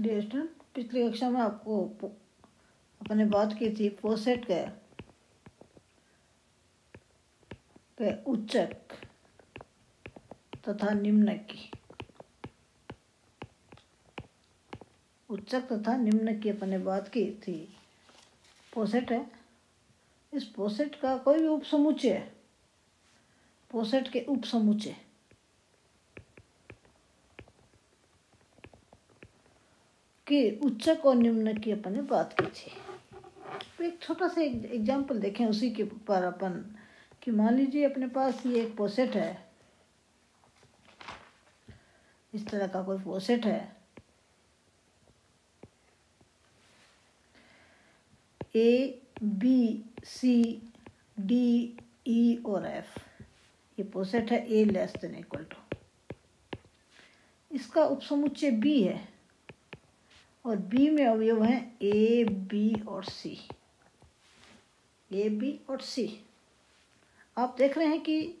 Dear student पिछली कक्षा में आपको अपने बात की थी पोसेट के उच्चक तथा निम्न की। उच्चक तथा निम्न की अपने बात की थी। पोसेट है। इस पोसेट का कोई भी उपसमुच्चय पोसेट के उपसमुच्चय। कि उच्चक और निम्न की अपन ने बात की थी। तो एक छोटा सा एक एग्ज़ाम्पल देखें उसी के पर अपन, कि मान लीजिए अपने पास ये एक पोसेट है। इस तरह का कोई पोसेट है। A B C D E और एफ़ ये पोसेट है A less than equal to इसका उपसमुच्चय बी है। और बी में अवयव हैं ए बी और सी ए बी और सी आप देख रहे हैं कि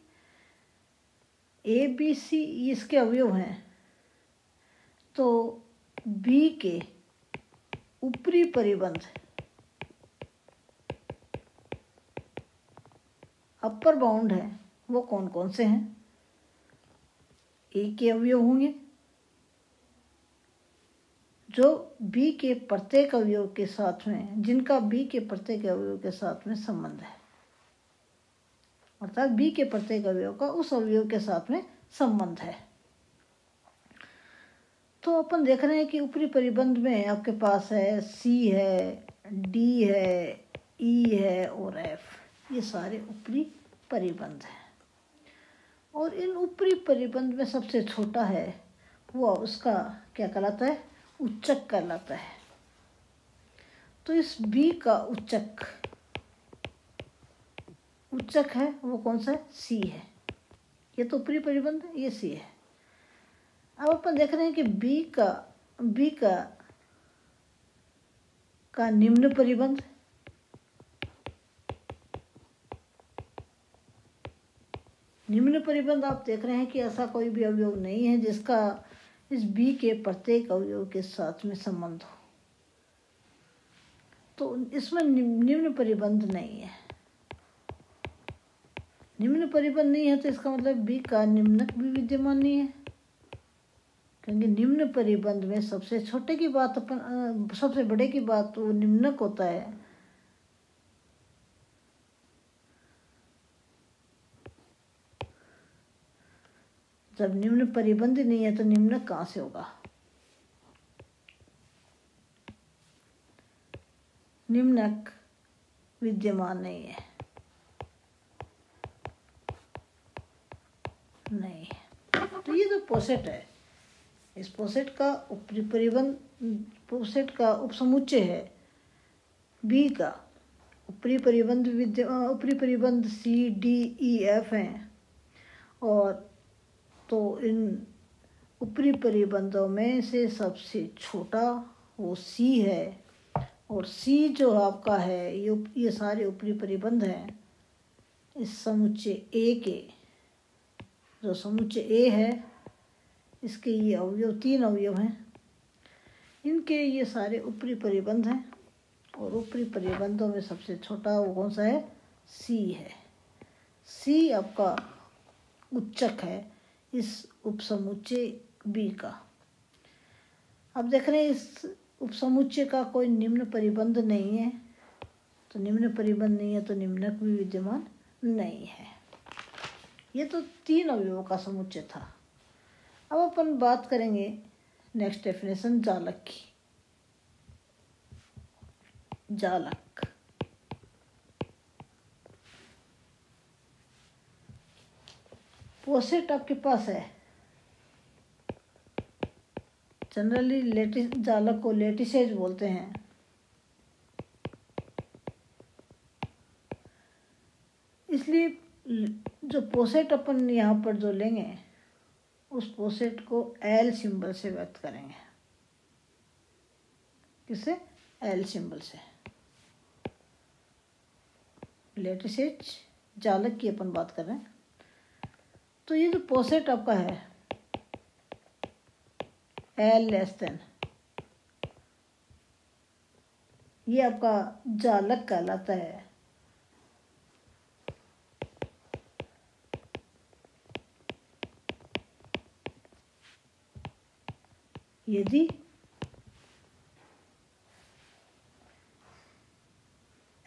ए बी सी इसके अवयव हैं। तो बी के ऊपरी परिबंध, अपर बाउंड है, वो कौन कौन से हैं? ए के अवयव होंगे जो बी के प्रत्येक अवयव के साथ में, जिनका बी के प्रत्येक अवयव के साथ में संबंध है। अर्थात बी के प्रत्येक अवयव का उस अवयव के साथ में संबंध है। तो अपन देख रहे हैं कि ऊपरी परिबंध में आपके पास है, सी है, डी है, ई है और एफ़। ये सारे ऊपरी परिबंध हैं। और इन ऊपरी परिबंध में सबसे छोटा है, वो उसका क्या कहलाता है? उच्चक कहलाता है। तो इस बी का उच्चक उच्चक है, वो कौन सा? है सी है। ये तो ऊपरी परिबंध है, ये सी है। अब अपन देख रहे हैं कि बी का बी का का निम्न परिबंध निम्न परिबंध आप देख रहे हैं कि ऐसा कोई भी अवयव नहीं है जिसका इस बी के प्रत्येक अवयव के साथ में संबंध हो। तो इसमें निम्न परिबंध नहीं है। निम्न परिबंध नहीं है तो इसका मतलब बी का निम्नक भी विद्यमान नहीं है। क्योंकि निम्न परिबंध में सबसे छोटे की बात अपन सबसे बड़े की बात वो निम्नक होता है। जब निम्न परिबंध नहीं है तो निम्न कहाँ से होगा? निम्नक विद्यमान नहीं है। नहीं। तो ये जो पोसेट है, इस पोसेट का परिबंध, पोसेट का उपसमुच्चय है बी का। ऊपरी परिबंध विद्य ऊपरी परिबंध सी डी ई एफ़ हैं। और तो इन ऊपरी परिबंधों में से सबसे छोटा वो सी है। और सी जो आपका है, ये ये सारे ऊपरी परिबंध हैं। इस समुच्चय ए के, जो समुच्चय ए है, इसके ये अवयव, तीन अवयव हैं। इनके ये सारे ऊपरी परिबंध हैं। और ऊपरी परिबंधों में सबसे छोटा वो कौन सा है? सी है। सी आपका उच्चक है। इस उपसमुच्चय बी का। अब देख रहे हैं, इस उपसमुच्चय का कोई निम्न परिबंध नहीं है। तो निम्न परिबंध नहीं है तो निम्नक भी विद्यमान नहीं है। ये तो तीन अवयवों का समुच्चय था। अब अपन बात करेंगे नेक्स्ट डेफिनेशन जालक की। जालक। पोसेट आपके पास है। जनरली लेटिस जालक को लेटिसेज बोलते हैं। इसलिए जो पोसेट अपन यहाँ पर जो लेंगे, उस पोसेट को एल सिंबल से व्यक्त करेंगे। किससे एल सिंबल से। लेटिसेज जालक की अपन बात कर रहे हैं। तो ये जो पोसेट आपका है एल लेस देन ये आपका जालक कहलाता है। यदि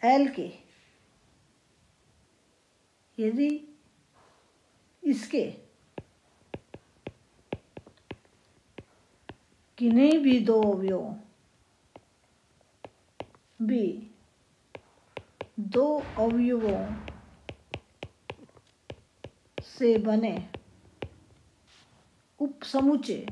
एल के, यदि इसके। किन्हीं भी दो अवयवों बी दो अवयवों से बने उपसमुचे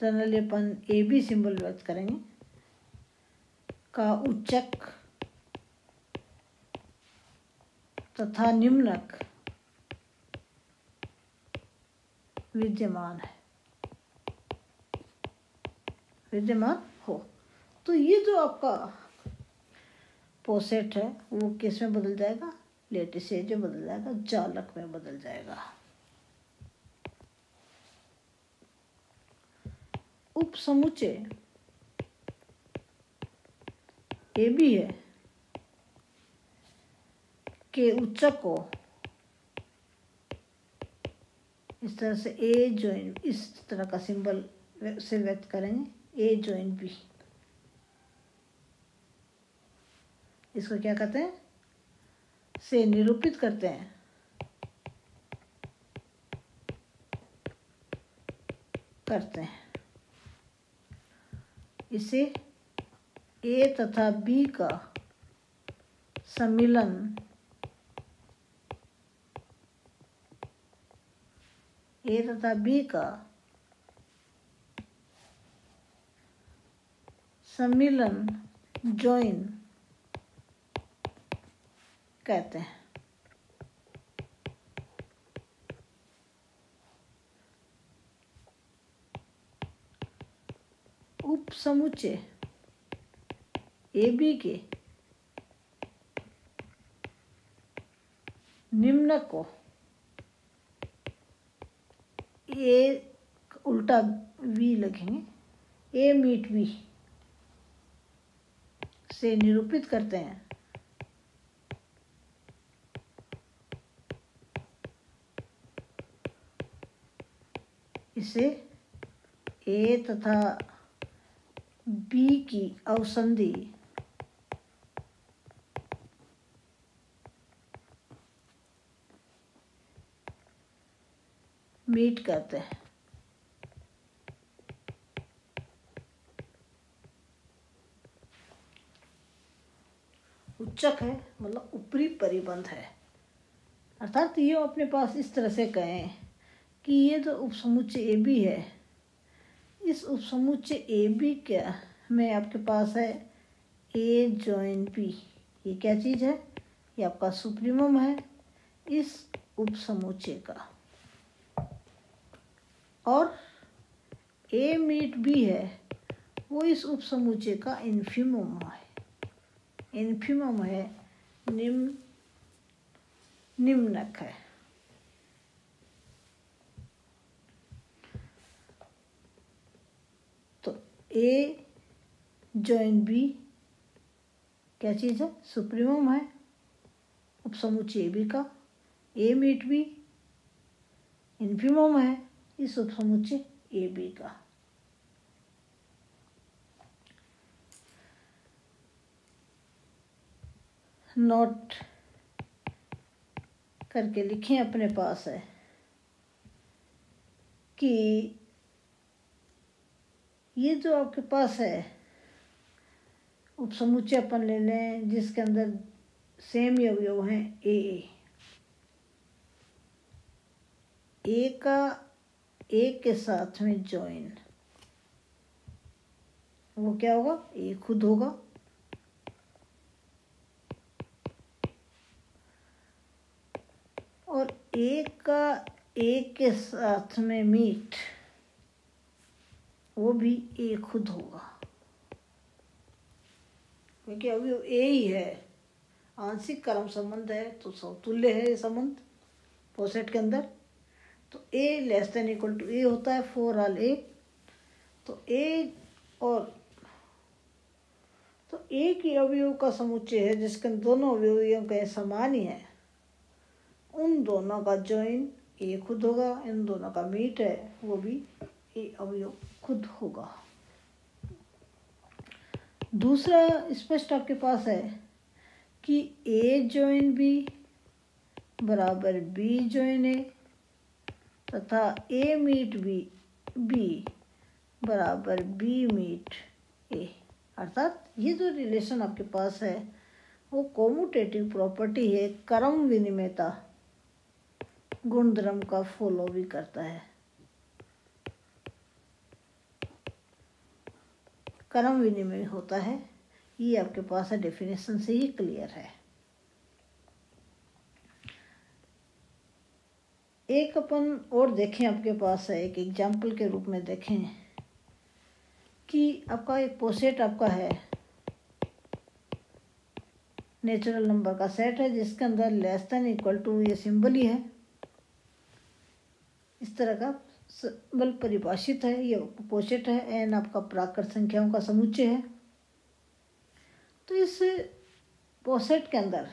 जनरली अपन ए बी सिंबल व्यक्त करेंगे, का उच्चक तथा निम्नक विद्यमान है। विद्यमान हो। तो ये जो आपका पोसेट है, वो किसमें बदल जाएगा? लेटिस जो बदल जाएगा, जालक में बदल जाएगा। उप समुचे ये भी है। के उच्चक को इस तरह से ए ज्वाइन इस तरह का सिंबल से व्यक्त करेंगे ए ज्वाइन बी इसको क्या कहते हैं? से निरूपित करते हैं। करते हैं। इसे ए तथा बी का सम्मिलन ए तथा बी का सम्मिलन जॉइन कहते हैं। उप समुच्चय ए बी के। निम्न को। ए उल्टा वी लिखेंगे। ए मीट वी से निरूपित करते हैं। इसे ए तथा बी की अवसंधि मीट कहते हैं। उच्चक है मतलब ऊपरी परिबंध है। अर्थात ये अपने पास इस तरह से कहें कि ये जो उपसमुच्चय ए बी है, इस उपसमुच्चय ए बी क्या में आपके पास है? ए जॉइन बी ये क्या चीज़ है? ये आपका सुप्रीमम है, इस उपसमुच्चय का। और ए मीट बी है, वो इस उपसमुच्चय का इन्फिमम है। इन्फिमम है निम्न निम्नक है। तो ए जॉइन बी क्या चीज़ है? सुप्रीमम है। उपसमुच्चय ए बी का ए मीट बी इन्फीमम है। इस उपसमुच्चय ए बी का। नोट करके लिखें अपने पास है कि ये जो आपके पास है उपसमुच्चय अपन ले लें, जिसके अंदर सेम अवयव हैं ए ए का ए के साथ में जॉइन वो क्या होगा? ए खुद होगा। और ए का ए के साथ में मीट वो भी ए खुद होगा। क्योंकि अभी वो ए ही है। आंशिक कर्म संबंध है तो सौतुल्य है ये संबंध पोसेट के अंदर। तो A less than equal to A होता है फोर आल ए तो ए और तो ए ही अवयव का समुच्चय है, जिसके दोनों अवयवियों के समान ही है। उन दोनों का ज्वाइन ए खुद होगा, इन दोनों का मीट है, वो भी ए अवयव खुद होगा। दूसरा स्पष्ट आपके पास है कि ए ज्वाइन बी बराबर बी ज्वाइन ए तथा ए मीट बी बी बराबर बी मीट ए अर्थात ये जो रिलेशन आपके पास है, वो कोमुटेटिव प्रॉपर्टी है, कर्म विनिमयता गुणधर्म का फॉलो भी करता है। कर्म विनिमय होता है, ये आपके पास है डेफिनेशन से ही क्लियर है। एक अपन और देखें आपके पास है, एक एग्ज़ाम्पल के रूप में देखें कि आपका एक पोसेट आपका है। नेचुरल नंबर का सेट है, जिसके अंदर लेस देन इक्वल टू ये सिंबल ही है। इस तरह का सिंबल परिभाषित है, ये पोसेट है एन आपका प्राकृत संख्याओं का समुच्चय है। तो इस पोसेट के अंदर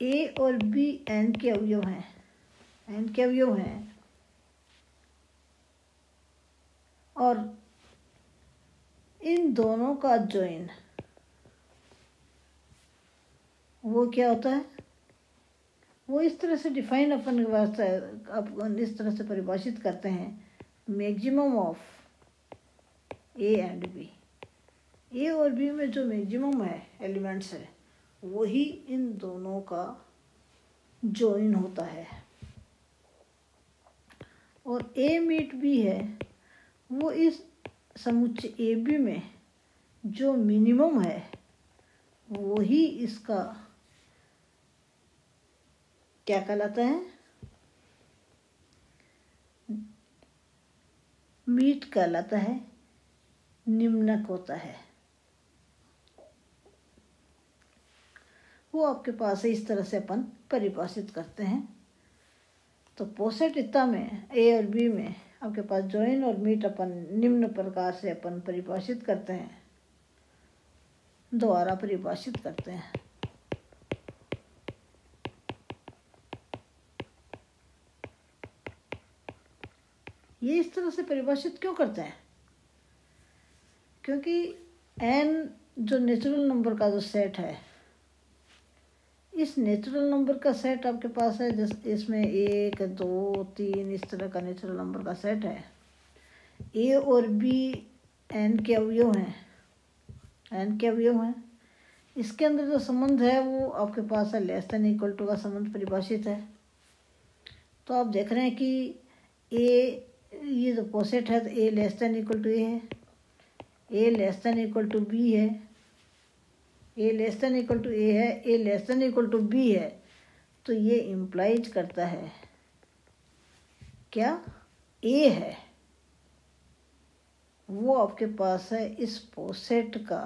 ए और बी एन के अवयव हैं। एन के अवयव हैं। और इन दोनों का ज्वाइन वो क्या होता है? वो इस तरह से डिफाइन अपन आप इस तरह से परिभाषित करते हैं। Maximum of A and B A और बी में जो मैक्सिमम है एलिमेंट्स है वही इन दोनों का जॉइन होता है। और ए मीट बी है, वो इस समुच्चय ए बी में जो मिनिमम है, वही इसका क्या कहलाता है? मीट कहलाता है, निम्नक होता है। वो आपके पास है इस तरह से अपन परिभाषित करते हैं। तो पोसेट इतना में ए और बी में आपके पास ज्वाइन और मीट अपन निम्न प्रकार से अपन परिभाषित करते हैं। द्वारा परिभाषित करते हैं। ये इस तरह से परिभाषित क्यों करते हैं? क्योंकि एन जो नेचुरल नंबर का जो सेट है इस नेचुरल नंबर का सेट आपके पास है, जिस, इसमें एक, दो, तीन, इस तरह का नेचुरल नंबर का सेट है। ए और बी एन के अवयव हैं। एन के अवयव हैं। इसके अंदर जो संबंध है, वो आपके पास है लेस देन इक्वल टू का संबंध परिभाषित है। तो आप देख रहे हैं कि ए ये जो पोसेट है तो A less than equal to A है। A less than equal to B है। A less than equal to A है A less than equal to B है तो ये इम्प्लाइज करता है, क्या? ए है। वो आपके पास है इस पोसेट का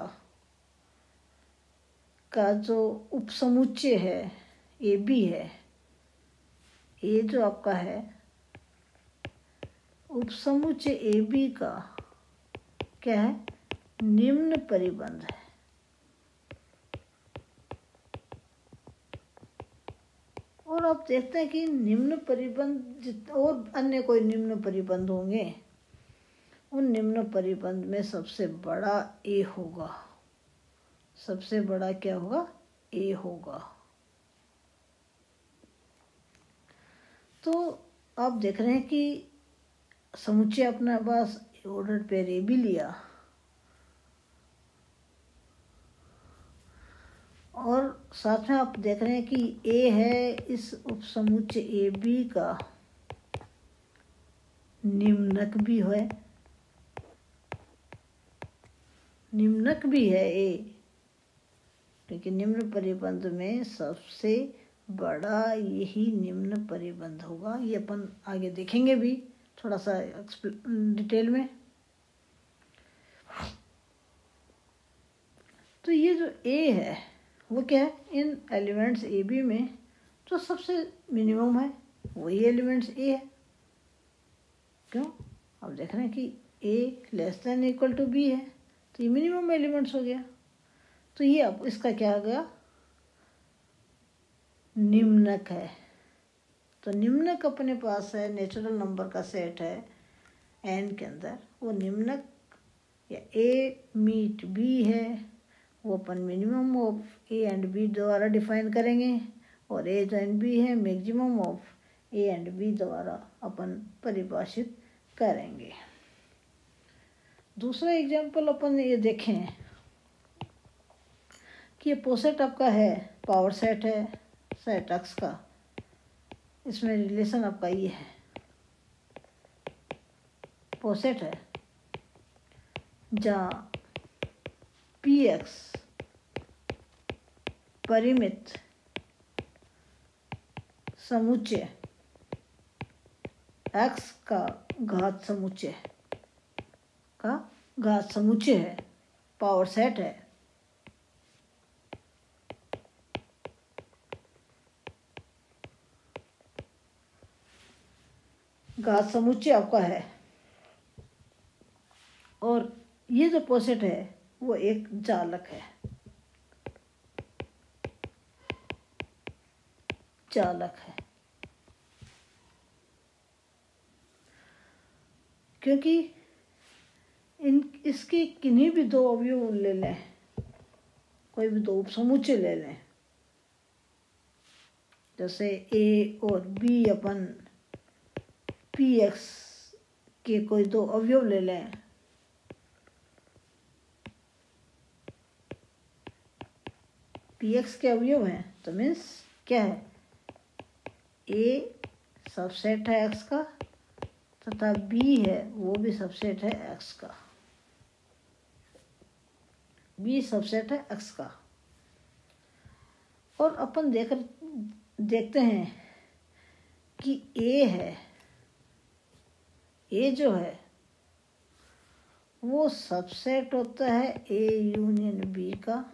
का जो उपसमुच्चय है ए बी है। ए जो आपका है, उपसमुच्चय ए बी का, क्या है? निम्न परिबंध है। और आप देखते हैं कि निम्न परिबंध, और अन्य कोई निम्न परिबंध होंगे, उन निम्न परिबंध में सबसे बड़ा ए होगा। सबसे बड़ा क्या होगा? ए होगा। तो आप देख रहे हैं कि समुचे अपने पास ऑर्डर पे ए भी लिया। और साथ में आप देख रहे हैं कि ए है इस उपसमुच्चय ए बी का। निम्नक भी है। निम्नक भी है ए। क्योंकि निम्न परिबंध में सबसे बड़ा यही निम्न परिबंध होगा। ये अपन आगे देखेंगे भी थोड़ा सा डिटेल में। तो ये जो ए है वो क्या है? इन एलिमेंट्स ए बी में जो सबसे मिनिमम है, वही एलिमेंट्स ए है। क्यों? अब देख रहे हैं कि A less than equal to B है तो ये मिनिमम एलिमेंट्स हो गया। तो ये अब इसका क्या हो गया? निम्नक है। तो निम्नक अपने पास है नेचुरल नंबर का सेट है एन के अंदर। वो निम्नक या ए मीट बी है। वो अपन minimum of A and B द्वारा डिफाइन करेंगे और ए एंड बी है maximum of A and B द्वारा अपन परिभाषित करेंगे। दूसरा एग्ज़ाम्पल अपन ये देखें कि ये पोसेट आपका है पावर सेट है सेट एक्स का। इसमें रिलेशन आपका ये है। पोसेट है जहाँ पी एक्स परिमित समुच्चय। एक्स का घात समुच्चय का घात समुच्चय है पावर सेट है। घात समुच्चय आपका है। और ये जो पोसेट है, वो एक जालक है। चालक है। क्योंकि इन, इसके किन्हीं भी दो अवयव ले लें, कोई भी दो उपसमुच्चय ले लें, जैसे ए और बी अपन पी एक्स के कोई दो अवयव ले लें पी एक्स के अवयव हैं तो मीन्स क्या है? ए सबसेट है एक्स का, तथा बी है, वो भी सबसेट है एक्स का। बी सबसेट है एक्स का। और अपन देख देखते हैं कि ए है। ए जो है, वो सबसेट होता है ए यूनियन बी का,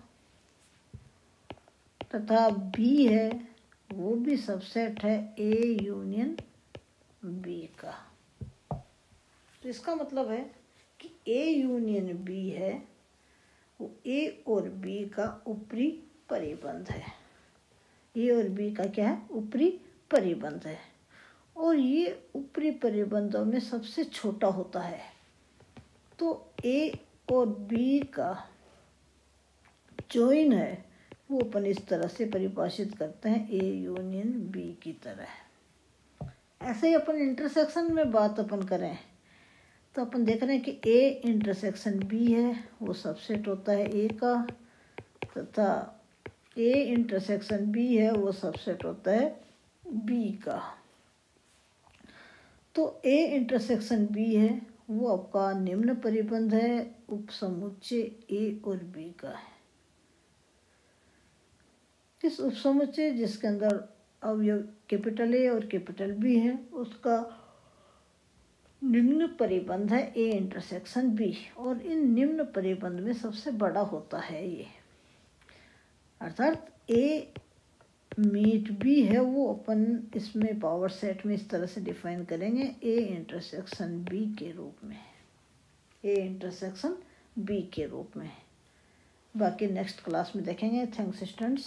तथा बी है वो भी सबसेट है ए यूनियन बी का। तो इसका मतलब है कि ए यूनियन बी है, वो ए और बी का ऊपरी परिबंध है। ए और बी का क्या है? ऊपरी परिबंध है। और ये ऊपरी परिबंधों में सबसे छोटा होता है। तो ए और बी का जॉइन है वो अपन इस तरह से परिभाषित करते हैं ए यूनियन बी की तरह। ऐसे ही अपन इंटरसेक्शन में बात अपन करें तो अपन देख रहे हैं कि ए इंटरसेक्शन बी है, वो सबसेट होता है ए का, तथा ए इंटरसेक्शन बी है, वो सबसेट होता है बी का। तो ए इंटरसेक्शन बी है, वो आपका निम्न परिबंध है उपसमुच्चय ए और बी का है। इस उपसमुच्चय जिसके अंदर अवयव कैपिटल ए और कैपिटल बी है, उसका निम्न परिबंध है ए इंटरसेक्शन बी और इन निम्न परिबंध में सबसे बड़ा होता है ये। अर्थात ए मीट बी है, वो अपन इसमें पावर सेट में इस तरह से डिफाइन करेंगे ए इंटरसेक्शन बी के रूप में। ए इंटरसेक्शन बी के रूप में। बाकी नेक्स्ट क्लास में देखेंगे थैंक्स स्टूडेंट्स